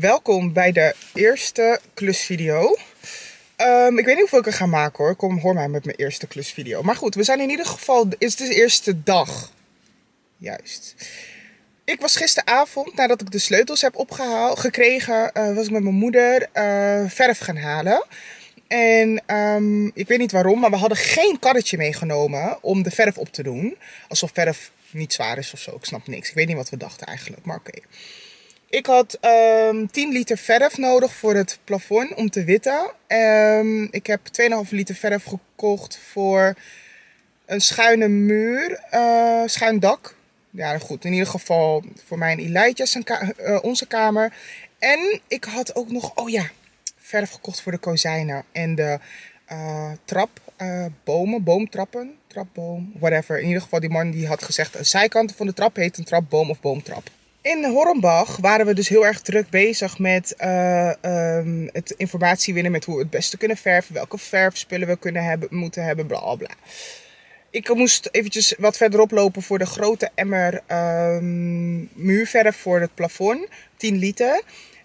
Welkom bij de eerste klusvideo. Ehm, ik weet niet of ik er ga maken hoor. Kom, hoor mij met mijn eerste klusvideo. Maar goed, we zijn in ieder geval. Het is de eerste dag. Juist. Ik was gisteravond, nadat ik de sleutels heb opgehaald, gekregen, uh, was ik met mijn moeder uh, verf gaan halen. En um, ik weet niet waarom, maar we hadden geen karretje meegenomen om de verf op te doen. Alsof verf niet zwaar is of zo. Ik snap niks. Ik weet niet wat we dachten eigenlijk, maar oké. Ik had um, ehm, 10 liter verf nodig voor het plafond om te witten. Um, ik heb 2,5 liter verf gekocht voor een schuine muur, uh, schuin dak. Ja, goed. In ieder geval voor mijn Elijtjes, uh, onze kamer. En ik had ook nog, oh ja, verf gekocht voor de kozijnen en de uh, trap, bomen, boomtrappen, trapboom, whatever. In ieder geval, die man die had gezegd, de zijkanten van de trap heet een trapboom of boomtrap. In Hornbach waren we dus heel erg druk bezig met uh, um, het informatie winnen met hoe we het beste kunnen verven, welke verfspullen we kunnen hebben, moeten hebben, bla bla. Ik moest eventjes wat verderop lopen voor de grote emmer um, muurverf voor het plafond, 10 liter.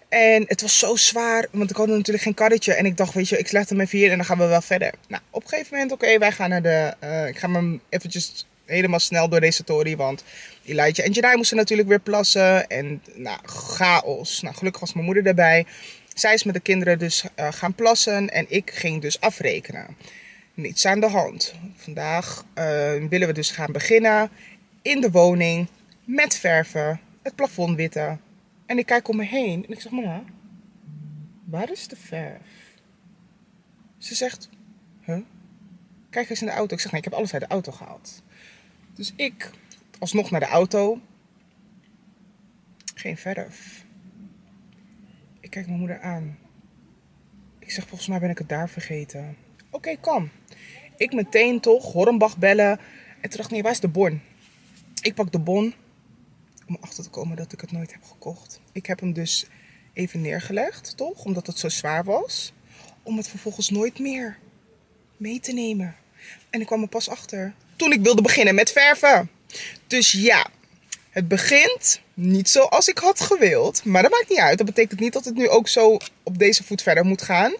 En het was zo zwaar, want ik had natuurlijk geen karretje. En ik dacht, weet je, ik leg hem even hier en dan gaan we wel verder. Nou, op een gegeven moment, oké, wij gaan naar de... Uh, ik ga hem eventjes helemaal snel door deze tory, want Elijah en Jedi moesten natuurlijk weer plassen. En nou, chaos. Nou, gelukkig was mijn moeder erbij. Zij is met de kinderen dus uh, gaan plassen en ik ging dus afrekenen. Niets aan de hand. Vandaag uh, willen we dus gaan beginnen in de woning met verven, het plafond witten en ik kijk om me heen en ik zeg, mama, waar is de verf? Ze zegt, huh? Kijk eens in de auto. Ik zeg, nee, ik heb alles uit de auto gehaald. Dus ik, alsnog naar de auto. Geen verf. Ik kijk mijn moeder aan. Ik zeg, volgens mij ben ik het daar vergeten. Oké, kom. Ik meteen toch Hornbach bellen. En toen dacht nee, waar is de bon? Ik pak de bon om achter te komen dat ik het nooit heb gekocht. Ik heb hem dus even neergelegd, toch? Omdat het zo zwaar was. Om het vervolgens nooit meer mee te nemen. En ik kwam er pas achter toen ik wilde beginnen met verven. Dus ja, het begint niet zoals ik had gewild. Maar dat maakt niet uit. Dat betekent niet dat het nu ook zo op deze voet verder moet gaan.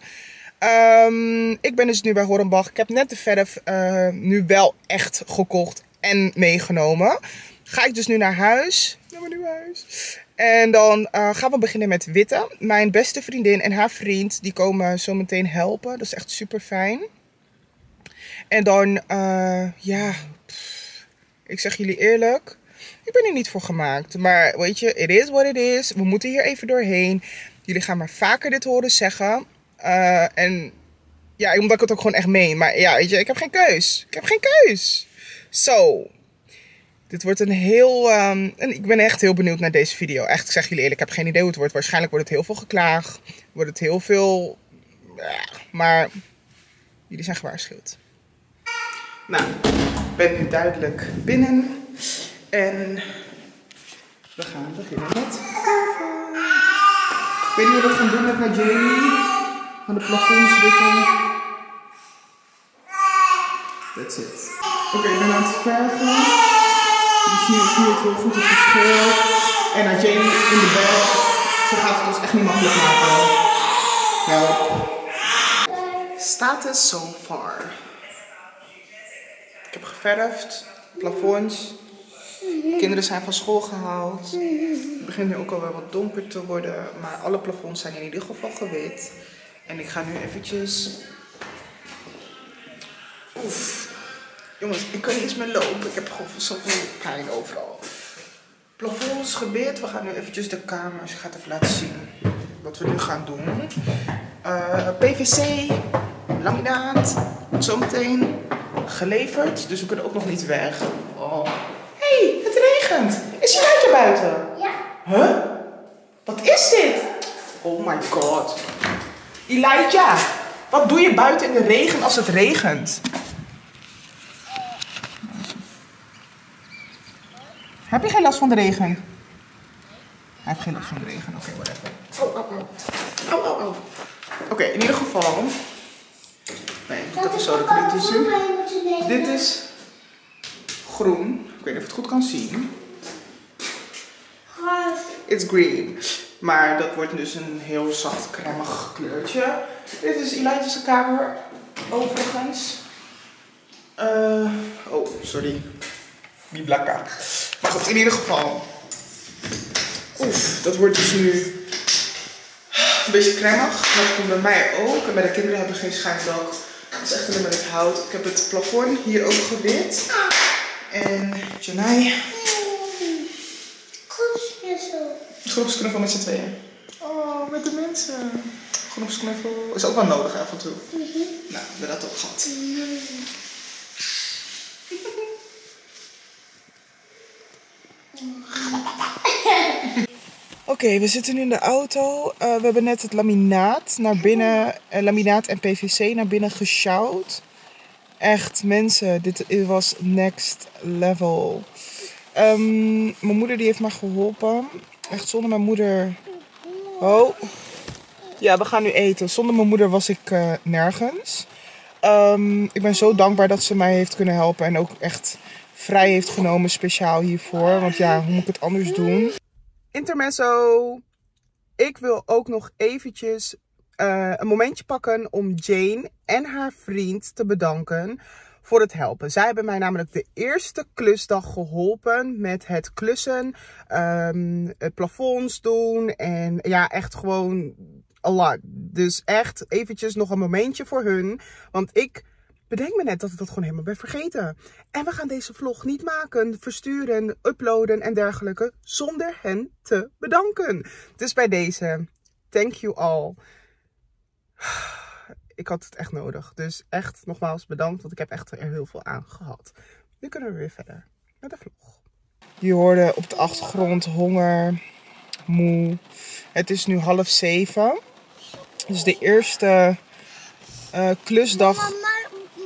Um, ik ben dus nu bij Hornbach. Ik heb net de verf uh, nu wel echt gekocht en meegenomen. Ga ik dus nu naar huis naar mijn huis. En dan uh, gaan we beginnen met witte. Mijn beste vriendin en haar vriend, die komen zo meteen helpen. Dat is echt super fijn. En dan, uh, ja, ik zeg jullie eerlijk, ik ben er niet voor gemaakt. Maar weet je, it is what it is. We moeten hier even doorheen. Jullie gaan maar vaker dit horen zeggen. Uh, en ja, omdat ik het ook gewoon echt meen. Maar ja, weet je, ik heb geen keus. Ik heb geen keus. Zo. So, dit wordt een heel. En ik ben echt heel benieuwd naar deze video. Echt, ik zeg jullie eerlijk, ik heb geen idee hoe het wordt. Waarschijnlijk wordt het heel veel geklaag. Wordt het heel veel. Maar jullie zijn gewaarschuwd. Nou, ik ben nu duidelijk binnen. En we gaan beginnen met Ik weet niet wat we gaan doen met naar Jamie. Van de witten. That's it. Oké, okay, ik ben aan het verven. Je ziet, het heel goed het verschil. En dan Jamie in de bed. Ze gaat het ons echt niet makkelijk maken. Help. Status so far. Ik heb geverfd, plafonds. Kinderen zijn van school gehaald. Het begint nu ook al wel wat donker te worden. Maar alle plafonds zijn in ieder geval gewit. En ik ga nu eventjes... Oef, Jongens, ik kan niet eens meer lopen. Ik heb gewoon zoveel pijn overal. Plafonds gebeurd. We gaan nu eventjes de kamers. Ik ga het even laten zien wat we nu gaan doen. Eh, PVC, laminaat, zometeen geleverd. Dus we kunnen ook nog niet weg. Oh. hey, het regent. Is je buiten buiten? Ja. Huh? Wat is dit? Oh my god. Elijah, wat doe je buiten in de regen als het regent? Heb je geen last van de regen? Hij heeft geen last van de regen. Oké, okay, whatever. Oh, oh, oh. Oh, oh, oh. Oké, in ieder geval. Nee, ik even zo de kritisch zie. Dit is groen. Ik weet niet of je het goed kan zien. It's green. Maar dat wordt dus een heel zacht cremig kleurtje. Dit is Elijah's kamer, overigens. Uh, oh, sorry. Die blakka. Maar goed, in ieder geval. Oef, dat wordt dus nu een beetje cremig. Dat komt bij mij ook. En bij de kinderen hebben geen schuifdak. Het is echt alleen maar het hout. Ik heb het plafond hier ook gewit. En Janai. Groepsknuffel. Groepsknuffel met z'n tweeën. Oh, met de mensen. Groepsknuffel is ook wel nodig af en toe. Mm -hmm. Nou, we hebben dat ook gehad. Mm Oké, we zitten nu in de auto. Uh, we hebben net het laminaat naar binnen, uh, laminaat en PVC naar binnen gesjouwd. Echt, mensen, dit was next level. Um, mijn moeder die heeft me geholpen. Echt zonder mijn moeder. Oh. Ja, we gaan nu eten. Zonder mijn moeder was ik uh, nergens. Um, ik ben zo dankbaar dat ze mij heeft kunnen helpen en ook echt vrij heeft genomen speciaal hiervoor. Want ja, hoe moet ik het anders doen? Intermezzo. Ik wil ook nog eventjes uh, een momentje pakken om Jane en haar vriend te bedanken voor het helpen. Zij hebben mij namelijk de eerste klusdag geholpen met het klussen, um, het plafonds doen en ja, echt gewoon a lot. Dus echt eventjes nog een momentje voor hun, want ik bedenk me net dat ik dat gewoon helemaal ben vergeten. En we gaan deze vlog niet maken, versturen, uploaden en dergelijke zonder hen te bedanken. Dus bij deze, thank you all. Ik had het echt nodig. Dus echt nogmaals bedankt, want ik heb echt er heel veel aan gehad. Nu kunnen we weer verder met de vlog. Je hoorde op de achtergrond honger, moe. Het is nu half zeven. Dus de eerste uh, klusdag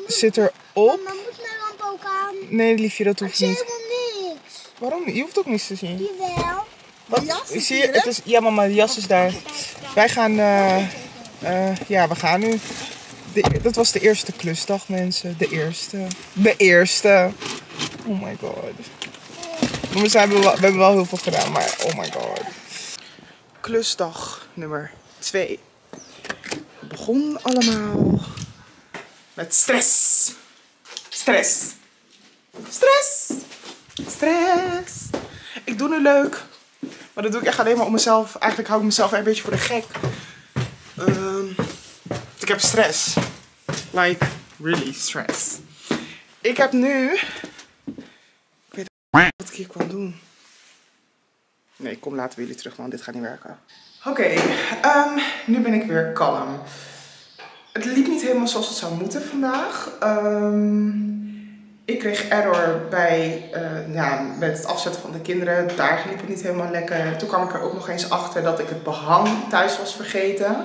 zit erop. Mama, moet mijn lamp ook aan? Nee, liefje, dat hoeft niet. Ik zie helemaal niks. Waarom? Je hoeft ook niets te zien. Jawel. Wat? De jas is zie je? Het is, ja, mama, de jas is daar. Wij gaan, uh, uh, ja, we gaan nu. De, dat was de eerste klusdag, mensen. De eerste. De eerste. Oh my god. We, zijn, we hebben wel heel veel gedaan, maar oh my god. Klusdag nummer 2. Het begon allemaal met stress. Stress. Stress. Stress. Ik doe nu leuk. Maar dat doe ik echt alleen maar om mezelf. Eigenlijk hou ik mezelf een beetje voor de gek. Um, ik heb stress. Like, really stress. Ik heb nu... Ik weet niet wat ik hier kwam doen. Nee, kom later bij jullie terug, want dit gaat niet werken. Oké, okay, um, nu ben ik weer kalm. Het liep niet helemaal zoals het zou moeten vandaag. Um, ik kreeg error bij, uh, ja, met het afzetten van de kinderen. Daar liep het niet helemaal lekker. Toen kwam ik er ook nog eens achter dat ik het behang thuis was vergeten.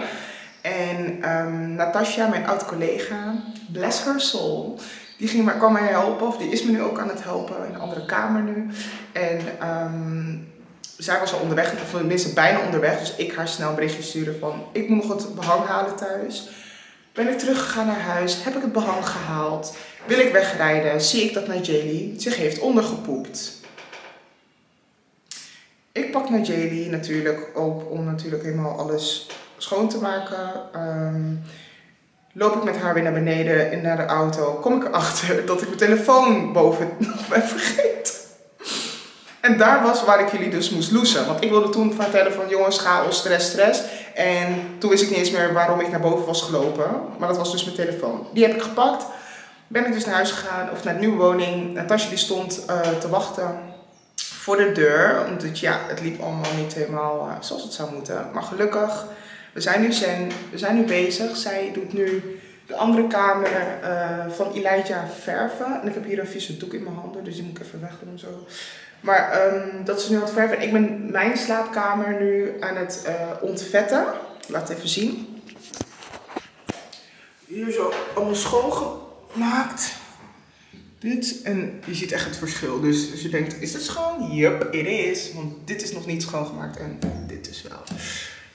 En um, Natasja, mijn oud collega, bless her soul, die ging maar, kwam mij helpen. Of die is me nu ook aan het helpen in een andere kamer nu. En um, zij was al onderweg, of tenminste bijna onderweg. Dus ik haar snel een berichtje sturen van ik moet nog het behang halen thuis. Ben ik teruggegaan naar huis, heb ik het behang gehaald, wil ik wegrijden, zie ik dat Nigeli zich heeft ondergepoept. Ik pak Nigeli natuurlijk ook om natuurlijk helemaal alles schoon te maken. Um, loop ik met haar weer naar beneden en naar de auto, kom ik erachter dat ik mijn telefoon boven nog ben vergeten. En daar was waar ik jullie dus moest loesen. Want ik wilde toen vertellen van jongens, chaos, stress, stress. En toen wist ik niet eens meer waarom ik naar boven was gelopen. Maar dat was dus mijn telefoon. Die heb ik gepakt. Ben ik dus naar huis gegaan, of naar de nieuwe woning. Natasja die stond uh, te wachten voor de deur. Omdat ja, het liep allemaal niet helemaal uh, zoals het zou moeten. Maar gelukkig, we zijn nu zen, we zijn nu bezig. Zij doet nu de andere kamer uh, van Elijah verven. En ik heb hier een vieze doek in mijn handen, dus die moet ik even wegdoen zo. Maar um, dat is nu wat verven. Ik ben mijn slaapkamer nu aan het uh, ontvetten. Laat het even zien. Hier zo allemaal schoongemaakt. Dit. En je ziet echt het verschil. Dus als je denkt, is het schoon? Yup, it is. Want dit is nog niet schoongemaakt en dit is wel.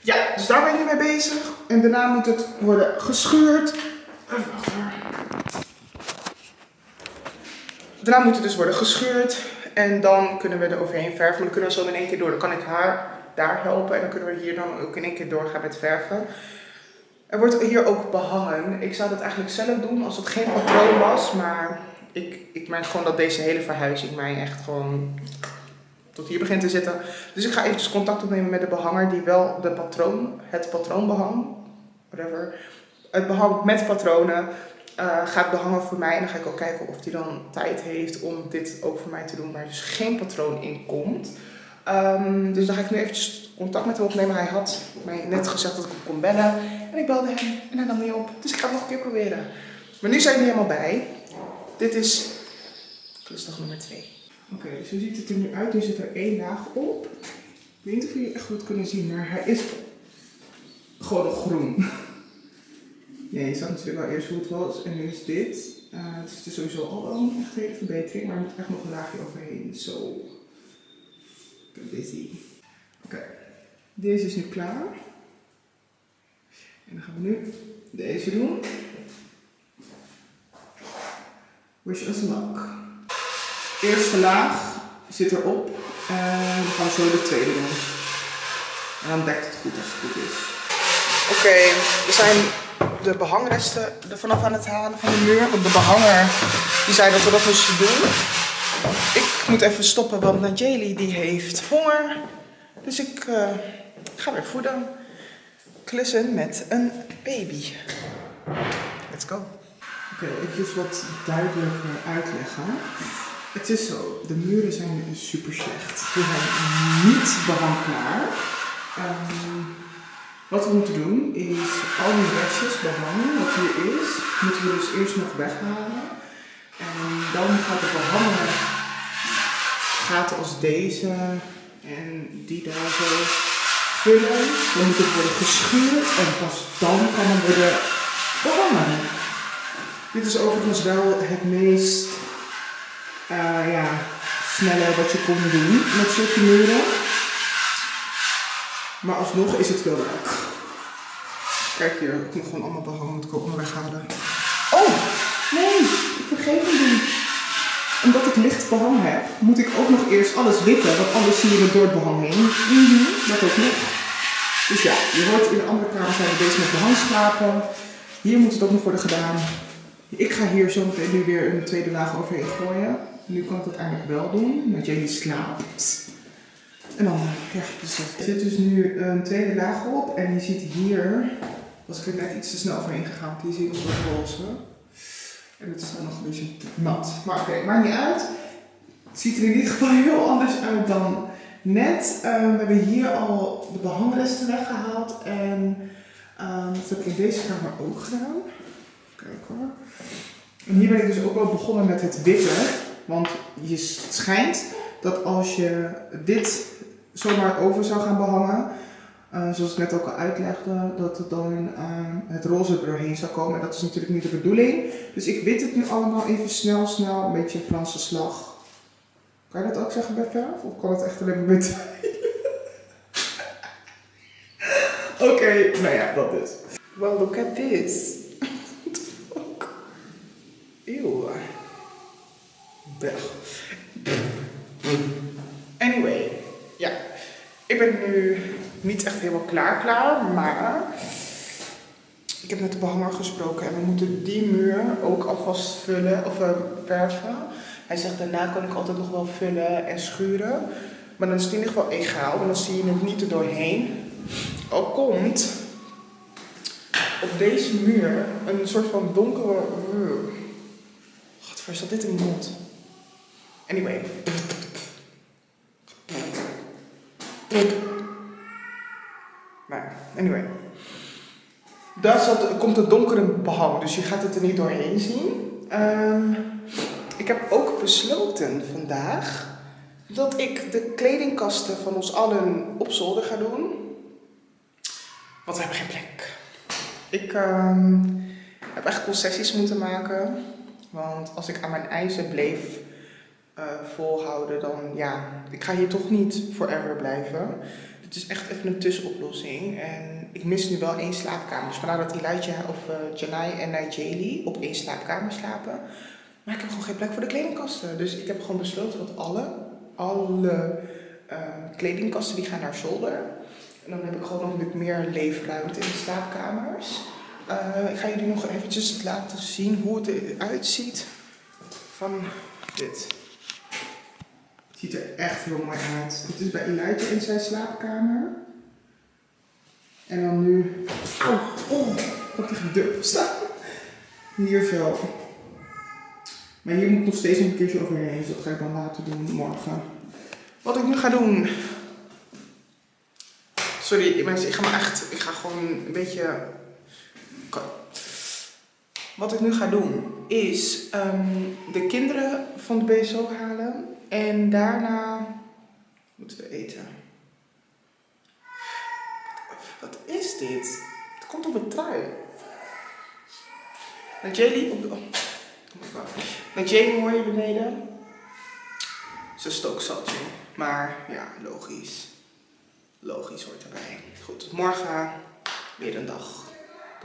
Ja, dus daar ben ik nu mee bezig. En daarna moet het worden geschuurd. Daarna moet het dus worden geschuurd. En dan kunnen we er overheen verven. Maar dan kunnen we zo in één keer door. Dan kan ik haar daar helpen. En dan kunnen we hier dan ook in één keer doorgaan met verven. Er wordt hier ook behangen. Ik zou dat eigenlijk zelf doen als het geen patroon was. Maar ik, ik merk gewoon dat deze hele verhuizing mij echt gewoon tot hier begint te zitten. Dus ik ga eventjes contact opnemen met de behanger die wel de patroon, het patroonbehang, whatever, het behang met patronen uh, gaat behangen voor mij. En dan ga ik ook kijken of hij dan tijd heeft om dit ook voor mij te doen, waar dus geen patroon in komt. Um, dus dan ga ik nu eventjes contact met hem opnemen. Hij had mij net gezegd dat ik hem kon bellen. En ik belde hem en hij nam niet op. Dus ik ga het nog een keer proberen. Maar nu zijn we helemaal bij. Dit is klusdag nummer 2. Oké, zo ziet het er nu uit. Nu zit er één laag op. Ik weet niet of jullie echt goed kunnen zien, maar hij is gewoon groen. Ja, je zag natuurlijk wel eerst hoe het was en nu is dit. Uh, het is sowieso al een echt hele verbetering, maar er moet echt nog een laagje overheen. Zo. Kijk, deze. Oké, deze is nu klaar. En dan gaan we nu deze doen. Wish us luck. Eerste laag zit erop. En we gaan zo de tweede doen. En dan dekt het goed als het goed is. Oké, we zijn de behangresten er vanaf aan het halen van de muur. Want de behanger die zei dat we dat moesten doen. Ik moet even stoppen, want Najeli die heeft honger. Dus ik uh, ga weer voeden. Klussen met een baby. Let's go. Oké, okay, even wat duidelijker uitleggen. Het is zo, de muren zijn super slecht. Ze zijn niet behangklaar. Um, wat we moeten doen is al die restjes behangen, wat hier is, moeten we dus eerst nog weghalen. En dan gaat de behangen gaten als deze en die daar zo vullen. Dan moet het worden geschuurd en pas dan kan het worden behangen. Dit is overigens wel het meest uh, ja, snelle wat je kon doen met zulke muren. Maar alsnog is het veel werk. Kijk hier, ik moet gewoon allemaal behangen, moet ik ook allemaal weghalen. Oh, nee, ik vergeet het niet. Omdat ik licht behang heb, moet ik ook nog eerst alles witten, want anders zie je het door het behang heen. Mm Dat ook nog. Dus ja, je hoort in de andere kamer zijn we bezig met behang slapen. Hier moet het ook nog worden gedaan. Ik ga hier zo meteen nu weer een tweede laag overheen gooien. Nu kan ik het eigenlijk wel doen, met jullie slaapt. En dan, ja, dus er zit dus nu een tweede laag op. En je ziet hier, was ik er net iets te snel overheen gegaan, die zie je nog roze. En het is dan nog een beetje nat. Maar oké, maakt niet uit. Het ziet er in ieder geval heel anders uit dan net. Um, we hebben hier al de behangresten weggehaald. En um, dat heb ik in deze kamer ook gedaan. Kijk hoor. En hier ben ik dus ook wel begonnen met het witte. Want je schijnt dat als je dit zomaar over zou gaan behangen. Uh, zoals ik net ook al uitlegde, dat het dan uh, het roze doorheen zou komen. En dat is natuurlijk niet de bedoeling. Dus ik wit het nu allemaal even snel, snel, een beetje Franse slag. Kan je dat ook zeggen bij verf? Of kan het echt alleen maar met Oké, okay, nou ja, dat is. Well, look at this. Ew. Anyway. Ik ben nu niet echt helemaal klaar klaar, maar ik heb met de behanger gesproken en we moeten die muur ook alvast vullen of uh. Hij zegt daarna kan ik altijd nog wel vullen en schuren, maar dan is het in ieder geval egaal, want dan zie je het niet er doorheen. Al komt op deze muur een soort van donkere... Godver, zat dit in mijn mond? Anyway. Maar, anyway. Daar zat, komt het donkere behang, dus je gaat het er niet doorheen zien. Um, ik heb ook besloten vandaag dat ik de kledingkasten van ons allen op zolder ga doen. Want we hebben geen plek. Ik um, heb echt concessies moeten maken. Want als ik aan mijn eisen bleef uh, volhouden, dan ja, ik ga hier toch niet forever blijven. Het is echt even een tussenoplossing. En ik mis nu wel één slaapkamer. Dus vandaar dat Elijah of uh, Janai en Nigeli op één slaapkamer slapen. Maar ik heb gewoon geen plek voor de kledingkasten. Dus ik heb gewoon besloten dat alle, alle ehm, kledingkasten die gaan naar zolder. En dan heb ik gewoon nog meer leefruimte in de slaapkamers. Eh, ik ga jullie nog eventjes laten zien hoe het eruit ziet van dit. Ziet er echt heel mooi uit. Dit is bij Elijah in zijn slaapkamer. En dan nu... Oh, ik heb tegen de deur staan. Hier zo. Maar hier moet ik nog steeds een keertje overheen. Dus dat ga ik dan later doen morgen. Wat ik nu ga doen... Sorry mensen, ik ga me echt... Ik ga gewoon een beetje... Wat ik nu ga doen is ehm, de kinderen van de BSO halen. En daarna moeten we eten. Wat is dit? Het komt op een trui. Najeli op de... Oh. Najeli hoor je beneden. Ze. Maar ja, logisch. Logisch hoort erbij. Goed, morgen weer een dag.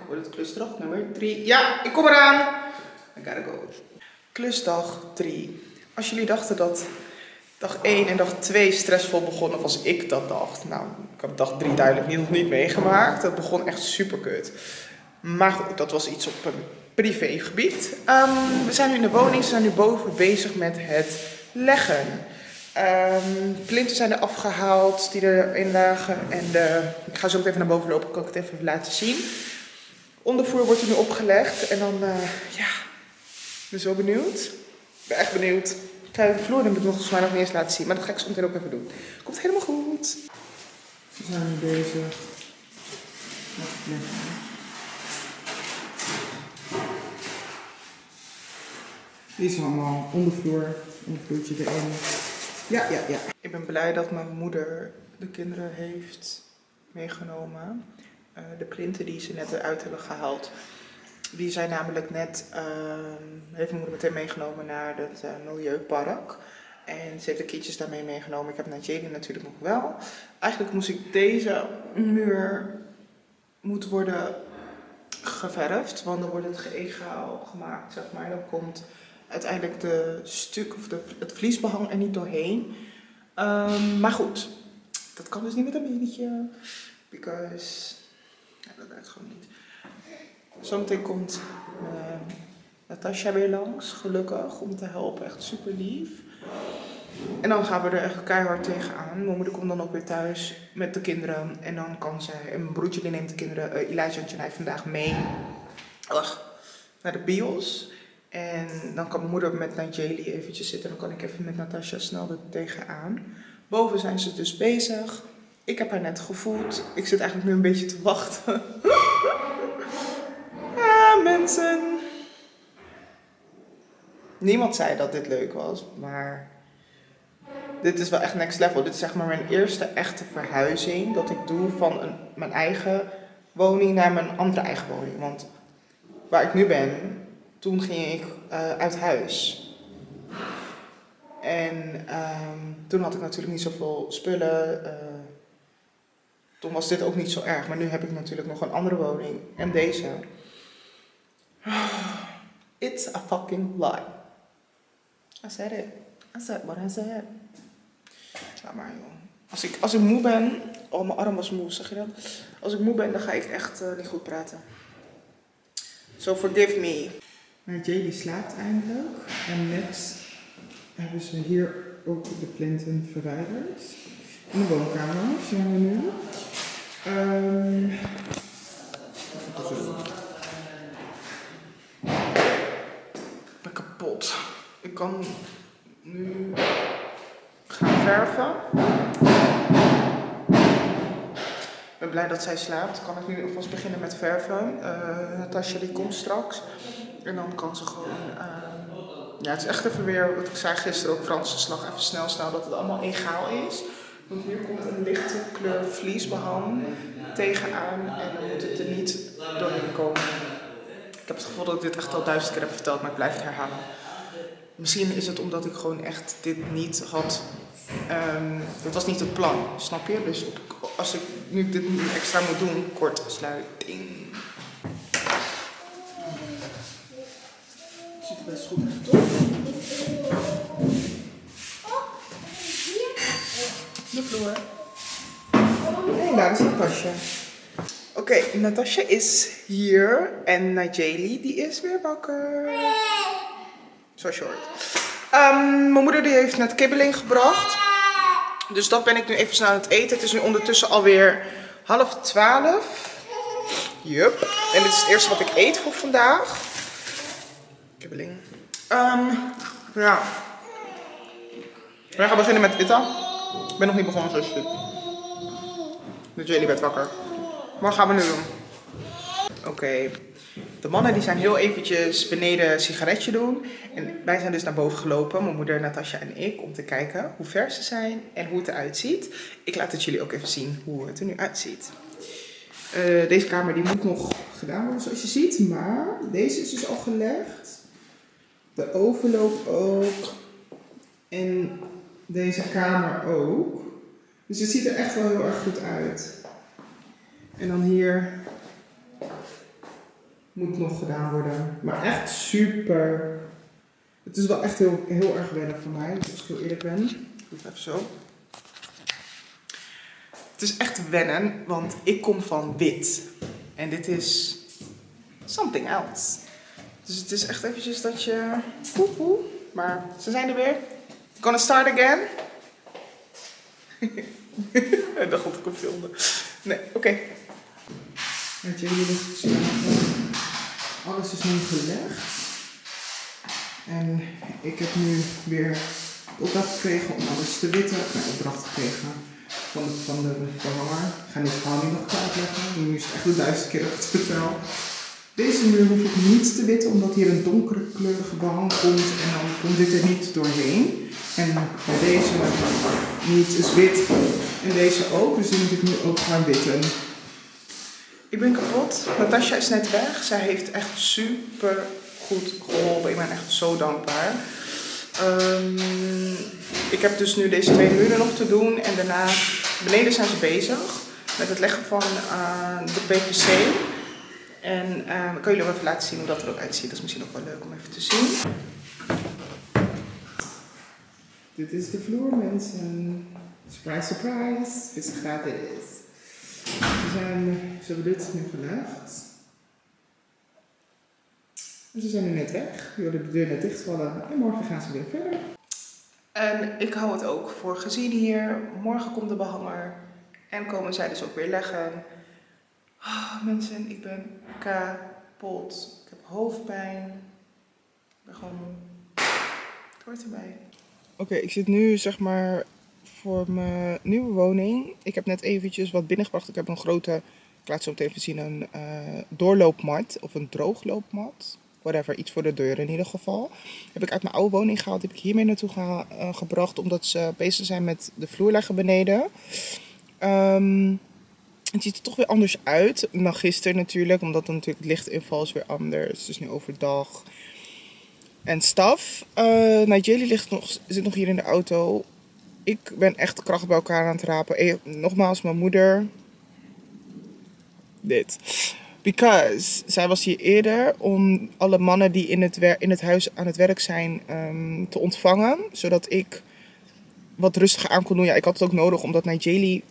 Wordt het klusdag nummer 3. Ja, ik kom eraan. I gotta go. Klusdag 3. Als jullie dachten dat dag 1 en dag 2 stressvol begonnen, of als ik dat dacht. Nou, ik heb dag 3 duidelijk niet, nog niet meegemaakt. Dat begon echt super kut. Maar goed, dat was iets op een privégebied. Um, we zijn nu in de woning, we zijn nu boven bezig met het leggen. Um, plinten zijn er afgehaald die erin lagen. En de, ik ga zo even naar boven lopen, kan ik het even laten zien. Ondervoer wordt er nu opgelegd. En dan, uh, ja, ik ben zo benieuwd. Ik ben echt benieuwd. Ik ga de vloer nog volgens mij nog niet eens laten zien. Maar dat ga ik zo meteen ook even doen. Komt helemaal goed. We zijn nu bezig. Die is allemaal ondervloer, ondervloertje erin. Ja, ja, ja. Ik ben blij dat mijn moeder de kinderen heeft meegenomen. Uh, de printen die ze net eruit hebben gehaald. Die zijn namelijk net, uh, heeft mijn moeder meteen meegenomen naar het uh, Milieupark. En ze heeft de kindjes daarmee meegenomen. Ik heb naar natuurlijk nog wel. Eigenlijk moest ik deze muur moet worden geverfd. Want dan wordt het geëgaal gemaakt, zeg maar. Dan komt uiteindelijk de stuk of de, het vliesbehang er niet doorheen. Um, maar goed, dat kan dus niet met een biertje. Because, dat gewoon niet. Zometeen komt uh, Natasja weer langs, gelukkig, om te helpen. Echt super lief. En dan gaan we er echt keihard tegenaan. Mijn moeder komt dan ook weer thuis met de kinderen. En dan kan zij, en mijn broertje die neemt de kinderen, uh, Elijah en vandaag mee naar de bios. En dan kan mijn moeder met Nigeli eventjes zitten. Dan kan ik even met Natasja snel er tegenaan. Boven zijn ze dus bezig. Ik heb haar net gevoeld. Ik zit eigenlijk nu een beetje te wachten. ah, mensen. Niemand zei dat dit leuk was, maar dit is wel echt next level. Dit is zeg maar mijn eerste echte verhuizing dat ik doe van een, mijn eigen woning naar mijn andere eigen woning. Want waar ik nu ben, toen ging ik uh, uit huis. En um, toen had ik natuurlijk niet zoveel spullen. Uh, toen was dit ook niet zo erg. Maar nu heb ik natuurlijk nog een andere woning. En deze. It's a fucking lie. I said it. I said what I said. Ja, maar joh. Als ik, als ik moe ben... Oh, mijn arm was moe, zeg je dat? Als ik moe ben, dan ga ik echt uh, niet goed praten. So forgive me. Maar Jay slaapt eindelijk. En net hebben ze hier ook de plinten verwijderd. In de woonkamer zijn we nu. Um, ik ben kapot. Ik kan nu gaan verven. Ik ben blij dat zij slaapt. Kan ik nu alvast beginnen met verven. Uh, Natasja die komt straks. En dan kan ze gewoon. Uh, ja, het is echt even weer, wat ik zei gisteren ook, Franse slag, even snel, snel, dat het allemaal egaal is. Want hier komt een lichte kleur vliesbehang tegenaan en dan moet het er niet doorheen komen. Ik heb het gevoel dat ik dit echt al duizend keer heb verteld, maar ik blijf het herhalen. Misschien is het omdat ik gewoon echt dit niet had. Um, dat was niet het plan, snap je? Dus als ik nu dit extra moet doen, kort sluiting. ziet er best goed uit, toch? En daar is Natasja. Oké, Natasja is hier en Nigeli die is weer wakker. Zoals je hoort. Ehm, mijn moeder die heeft net kibbeling gebracht. Dus dat ben ik nu even snel aan het eten. Het is nu ondertussen alweer half twaalf. Jup. En dit is het eerste wat ik eet voor vandaag. Kibbeling. Ehm, ja. We gaan beginnen met witte. Ik ben nog niet begonnen, zusje. De Jelly werd wakker. Wat gaan we nu doen? Oké. De mannen die zijn heel eventjes beneden een sigaretje doen. En wij zijn dus naar boven gelopen, mijn moeder, Natasja en ik, om te kijken hoe ver ze zijn en hoe het eruit ziet. Ik laat het jullie ook even zien hoe het er nu uitziet. Eh, deze kamer die moet nog gedaan worden zoals je ziet, maar deze is dus al gelegd. De overloop ook. En deze kamer ook. Dus het ziet er echt wel heel erg goed uit. En dan hier moet nog gedaan worden. Maar echt super. Het is wel echt heel, heel erg wennen voor mij, als ik heel eerlijk ben. Ik doe even zo. Het is echt wennen, want ik kom van wit. En dit is something else. Dus het is echt eventjes dat je... Poe, poe. Maar ze zijn er weer. Gonna start again. Ik dacht dat ik hem filmde. Nee, oké. Met jullie ligt slapen. Alles is nu gelegd. En ik heb nu weer de opdracht gekregen om alles te witten. Ik heb opdracht gekregen van de, van de behanger. Ik ga dit verhaal niet nog klaar uitleggen. Nu is het echt de duizend keer dat ik het vertel. Deze muur hoef ik niet te witten, omdat hier een donkere kleurige behang komt en dan komt dit er niet doorheen. En bij deze niet is wit en deze ook, dus die moet ik nu ook gaan witten. Ik ben kapot. Natasja is net weg. Zij heeft echt super goed geholpen. Ik ben echt zo dankbaar. Ehm, ik heb dus nu deze twee muren nog te doen en daarna beneden zijn ze bezig met het leggen van eh, de PVC. En ik kan jullie ook even laten zien hoe dat er ook uitziet. Dat is misschien ook wel leuk om even te zien. Dit is de vloer, mensen. Surprise, surprise. Het is gratis. Ze, zijn, ze hebben dit nu gelegd. En ze zijn nu net weg. Die willen de deur net dichtvallen. En morgen gaan ze weer verder. En ik hou het ook voor gezien hier. Morgen komt de behanger. En komen zij dus ook weer leggen. Oh, mensen, ik ben kapot. Ik heb hoofdpijn. Ik ben gewoon hoort erbij. Oké, ik zit nu zeg maar voor mijn nieuwe woning. Ik heb net eventjes wat binnengebracht. Ik heb een grote, ik laat zo meteen even zien, een eh, doorloopmat of een droogloopmat. Whatever, iets voor de deur in ieder geval. Heb ik uit mijn oude woning gehaald. Heb ik hiermee naartoe eh, gebracht omdat ze bezig zijn met de vloer leggen beneden. Ehm, het ziet er toch weer anders uit dan gisteren natuurlijk. Omdat dan natuurlijk het lichtinval is weer anders. Is nu overdag. En staf. Uh, ligt nog, zit nog hier in de auto. Ik ben echt kracht bij elkaar aan het rapen. Eh, nogmaals, mijn moeder. Dit. Because zij was hier eerder om alle mannen die in het, in het huis aan het werk zijn ehm, te ontvangen. Zodat ik wat rustiger aan kon doen. Ja, ik had het ook nodig omdat Nigeli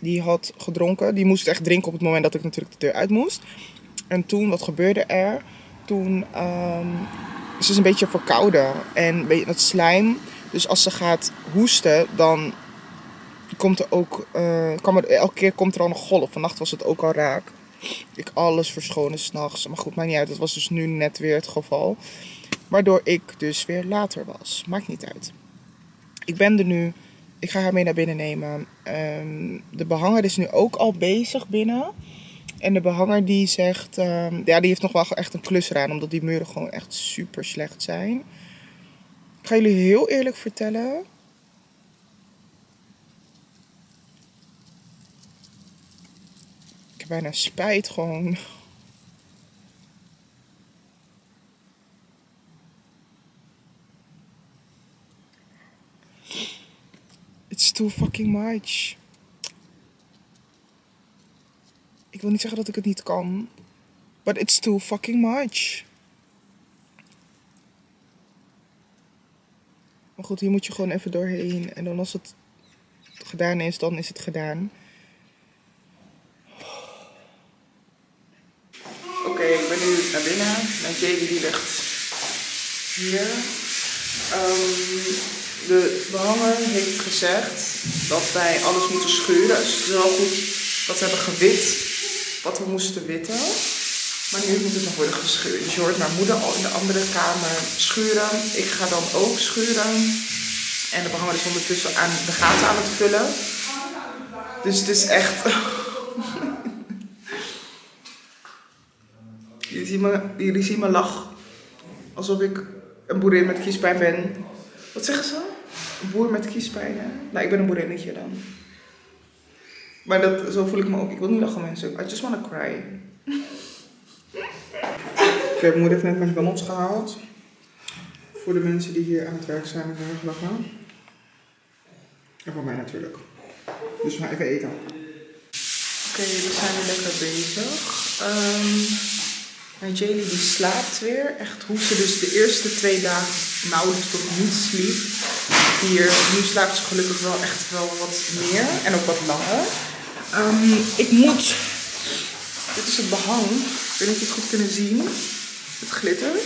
die had gedronken. Die moest echt drinken op het moment dat ik natuurlijk de deur uit moest. En toen, wat gebeurde er? Toen ehm, ze is een beetje verkouden en dat slijm. Dus als ze gaat hoesten, dan komt er ook, eh, er, elke keer komt er al een golf. Vannacht was het ook al raak. Ik alles verschonen s'nachts. Maar goed, maakt niet uit. Dat was dus nu net weer het geval. Waardoor ik dus weer later was. Maakt niet uit. Ik ben er nu. Ik ga haar mee naar binnen nemen. Ehm, de behanger is nu ook al bezig binnen. En de behanger die zegt, ehm, ja, die heeft nog wel echt een klus eraan, omdat die muren gewoon echt super slecht zijn. Ik ga jullie heel eerlijk vertellen. Ik heb bijna spijt gewoon. It's too fucking much. Ik wil niet zeggen dat ik het niet kan. But it's too fucking much. Maar goed, hier moet je gewoon even doorheen. En dan als het gedaan is, dan is het gedaan. Oké, ik ben nu naar binnen. Mijn Jamie die ligt hier. Ehm, de behanger heeft gezegd dat wij alles moeten schuren. Dus het is wel goed dat we hebben gewit wat we moesten witten. Maar nu moet het nog worden geschuurd. Dus je hoort mijn moeder al in de andere kamer schuren. Ik ga dan ook schuren. En de behanger is ondertussen aan de gaten aan het vullen. Dus het is echt... jullie, zien me, me lach. Alsof ik een boerin met kiespijn ben. Wat zeggen ze? Boer met kiespijn, hè? Nou, ik ben een boerinnetje dan. Maar dat, zo voel ik me ook. Ik wil niet lachen, mensen. I just wanna cry. Ik heb moeder heeft net McDonald's gehaald. Voor de mensen die hier aan het werk zijn en heel erg lachen. En voor mij natuurlijk. Dus we gaan even eten. Oké, we zijn weer lekker bezig. Um, mijn Jaylee die slaapt weer. Echt hoe ze dus de eerste twee dagen nauwelijks tot niet sliep. Nu slaapt ze gelukkig wel echt wel wat meer. En ook wat langer. Um, ik moet... Dit is het behang. Ik weet niet of je het goed kunnen zien. Het glitters.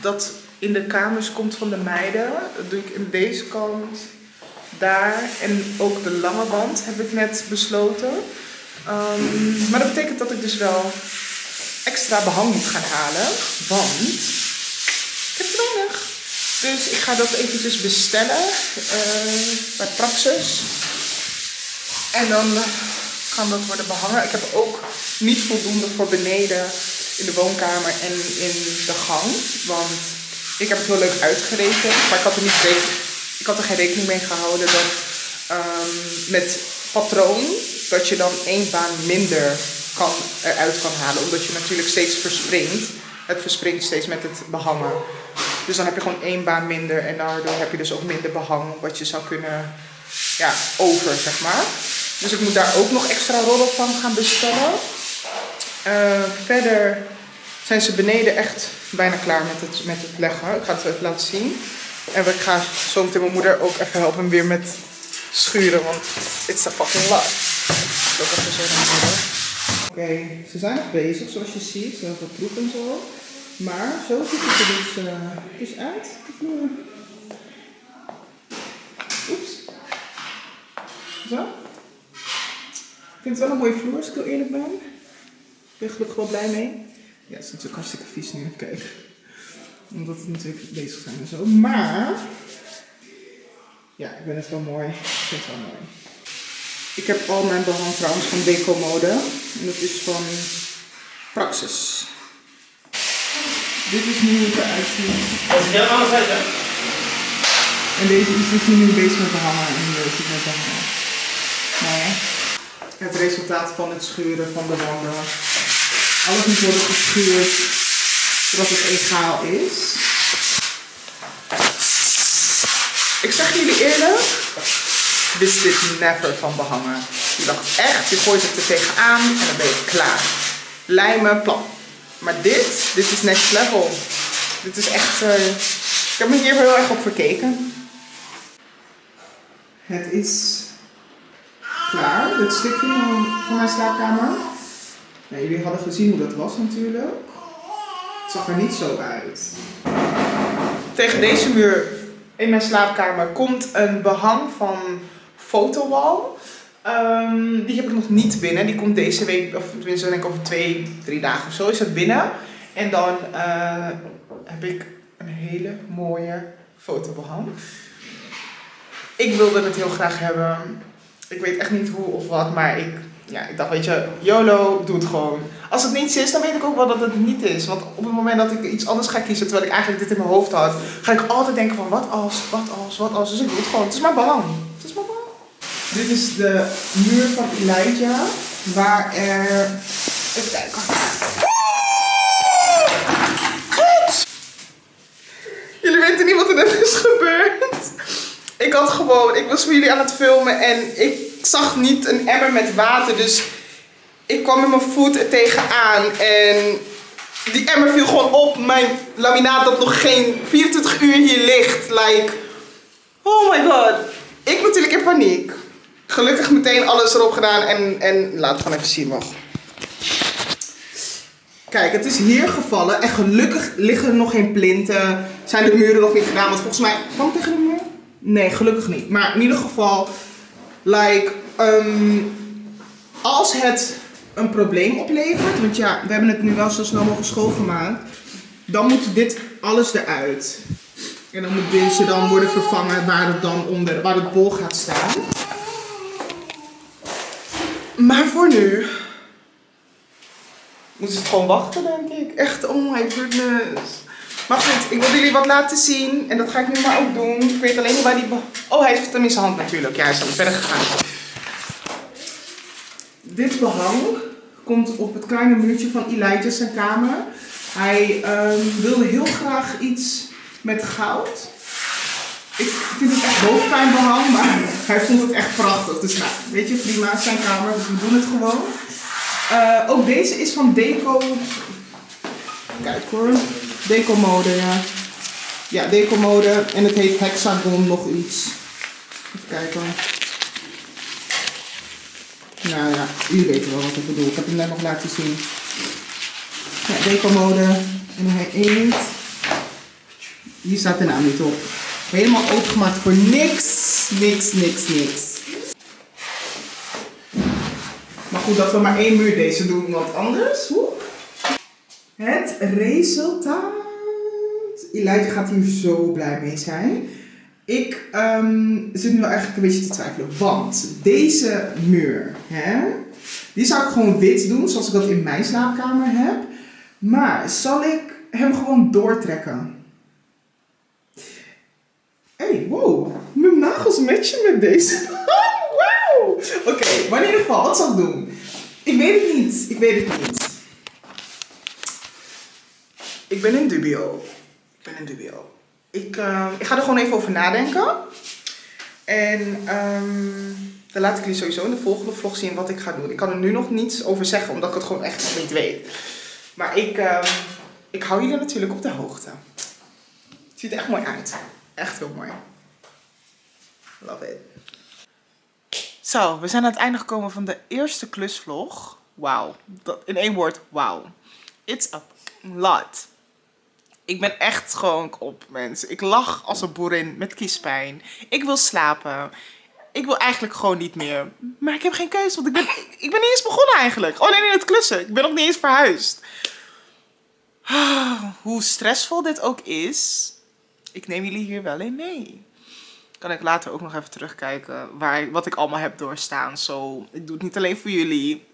Dat in de kamers komt van de meiden. Dat doe ik in deze kant, daar en ook de lange wand heb ik net besloten. Um, maar dat betekent dat ik dus wel extra behang moet gaan halen. Want ik heb het nodig. Dus ik ga dat eventjes bestellen uh, bij Praxis. En dan kan dat worden behangen. Ik heb ook niet voldoende voor beneden in de woonkamer en in de gang. Want ik heb het heel leuk uitgerekend, maar ik had er, niet ik had er geen rekening mee gehouden dat um, met patroon dat je dan één baan minder kan, eruit kan halen. Omdat je natuurlijk steeds verspringt. Het verspringt steeds met het behangen. Dus dan heb je gewoon één baan minder en daardoor heb je dus ook minder behang wat je zou kunnen ja, over, zeg maar. Dus ik moet daar ook nog extra rollen van gaan bestellen. Uh, verder zijn ze beneden echt bijna klaar met het, met het leggen. Ik ga het even laten zien. En ik ga zo meteen mijn moeder ook even helpen weer met schuren, want it's a fucking lot. Dat even zo naar Oké, ze zijn nog bezig zoals je ziet. Ze hebben troep en zo. Maar zo ziet het er dus, uh, dus uit. Oeps. Zo. Ik vind het wel een mooie vloer als ik heel eerlijk ben. Ik ben gelukkig wel blij mee. Ja, het is natuurlijk hartstikke vies nu. Kijk. Omdat we natuurlijk bezig zijn en zo. Maar. Ja, ik ben het wel mooi. Ik vind het wel mooi. Ik heb al mijn behang trouwens van Deco Mode. En dat is van Praxis. Dit is nu hoe het eruit ziet. Dat is heel anders uit, hè? En deze is dus nu bezig met behangen. En deze met behangen. Nou ja. Het resultaat van het schuren van de wanden. Alles moet worden geschuurd zodat het egaal is. Ik zeg jullie eerlijk, wist dit never van behangen. Je dacht echt, je gooit het er tegenaan en dan ben je klaar. Lijmen, plan. Maar dit, dit is next level. Dit is echt, uh, ik heb me hier heel erg op verkeken. Het is klaar, dit stukje van mijn slaapkamer. Nou, jullie hadden gezien hoe dat was natuurlijk. Het zag er niet zo uit. Tegen deze muur in mijn slaapkamer komt een behang van Photowall. Um, die heb ik nog niet binnen. Die komt deze week, of tenminste denk ik over twee, drie dagen of zo is het binnen. En dan uh, heb ik een hele mooie fotobehang. Ik wilde het heel graag hebben. Ik weet echt niet hoe of wat, maar ik ja, ik dacht, weet je, YOLO, doe het gewoon. Als het niets is, dan weet ik ook wel dat het niet is. Want op het moment dat ik iets anders ga kiezen, terwijl ik eigenlijk dit in mijn hoofd had, ga ik altijd denken van, wat als, wat als, wat als. Dus ik doe het gewoon. Het is mijn belang. Dit is de muur van Elijah, waar er... Even kijken. Jullie weten niet wat er net is gebeurd. Ik had gewoon, ik was voor jullie aan het filmen en ik zag niet een emmer met water. Dus ik kwam met mijn voet er tegenaan en die emmer viel gewoon op mijn laminaat dat nog geen 24 uur hier ligt. Like, oh my god. Ik natuurlijk Gelukkig meteen alles erop gedaan en, en laat het gewoon even zien nog. Kijk, het is hier gevallen en gelukkig liggen er nog geen plinten. Zijn de muren nog niet gedaan, want volgens mij... Kwam tegen de muur? Nee, gelukkig niet. Maar in ieder geval, like, ehm, als het een probleem oplevert, want ja, we hebben het nu wel zo snel mogelijk schoongemaakt, dan moet dit alles eruit. En dan moet deze dan worden vervangen waar het dan onder, waar het bol gaat staan. Maar voor nu moeten ze het gewoon wachten, denk ik. Echt, oh my goodness. Maar goed, ik wil jullie wat laten zien. En dat ga ik nu maar ook doen. Ik weet alleen niet waar die... Oh, hij heeft hem in zijn hand natuurlijk. Ja, hij is al verder gegaan. Dit behang komt op het kleine muurtje van Elijah zijn kamer. Hij ehm, wilde heel graag iets met goud. Ik vind het echt hoofdpijnbehang, maar hij vond het echt prachtig. Dus nou, weet je, prima, zijn kamer, dus we doen het gewoon. Eh, ook deze is van Deco. Kijk hoor. Deco mode, ja. Ja, Deco mode. En het heet Hexagon nog iets. Even kijken. Nou ja, jullie weten wel wat ik bedoel. Ik heb hem net nog laten zien. Ja, Deco mode. En hij eet. Hier staat de naam niet op. Helemaal opengemaakt voor niks. Niks, niks, niks. Maar goed dat we maar één muur deze doen, want anders... woep. Het resultaat. Elijah gaat hier zo blij mee zijn. Ik ehm, zit nu wel eigenlijk een beetje te twijfelen. Want deze muur, hè, die zou ik gewoon wit doen, zoals ik dat in mijn slaapkamer heb. Maar zal ik hem gewoon doortrekken? Hey, wow. Mijn nagels matchen met deze. Wauw. Oké, maar in ieder geval, wat zal ik doen? Ik weet het niet. Ik weet het niet. Ik ben in dubio. Ik ben in dubio. Ik, eh, ik ga er gewoon even over nadenken. En ehm, dan laat ik jullie sowieso in de volgende vlog zien wat ik ga doen. Ik kan er nu nog niets over zeggen, omdat ik het gewoon echt nog niet weet. Maar ik, ehm, ik hou jullie natuurlijk op de hoogte. Het ziet er echt mooi uit. Echt heel mooi. Love it. Zo, we zijn aan het einde gekomen van de eerste klusvlog. Wauw. In één woord, wauw. It's a lot. Ik ben echt gewoon op, mensen. Ik lach als een boerin met kiespijn. Ik wil slapen. Ik wil eigenlijk gewoon niet meer. Maar ik heb geen keuze, want ik ben, ik ben niet eens begonnen eigenlijk. Oh nee, in het klussen. Ik ben nog niet eens verhuisd. Ah, Hoe stressvol dit ook is, ik neem jullie hier wel in mee. Kan ik later ook nog even terugkijken waar, wat ik allemaal heb doorstaan. Zo, ik doe het niet alleen voor jullie.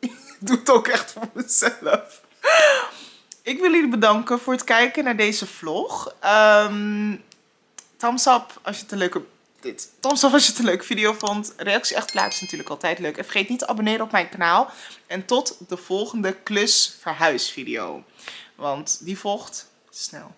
Ik doe het ook echt voor mezelf. Ik wil jullie bedanken voor het kijken naar deze vlog. Ehm thumbs up als je het een leuke... Dit. Als je het een leuke video vond. Reactie achterlaten is natuurlijk altijd leuk. En vergeet niet te abonneren op mijn kanaal. En tot de volgende klus verhuisvideo. Want die volgt snel.